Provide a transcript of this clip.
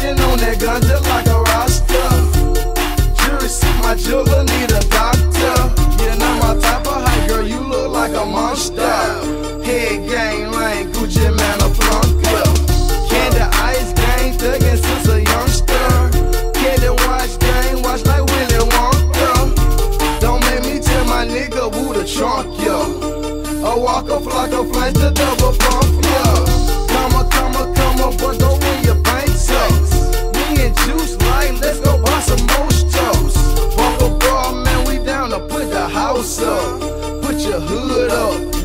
Smoking on that ganja like a Rasta. Juris, my jeweler need a doctor. Yeah, not my type of high girl, you look like a monster. Head gang, like Gucci Mane, a flunk. Candy ice gang, thuggin' since a youngster. Candy watch gang, watch like Willy Wonka. Don't make me tell my nigga who the trunk, yo. A walk a flock of flames to double put your hood up.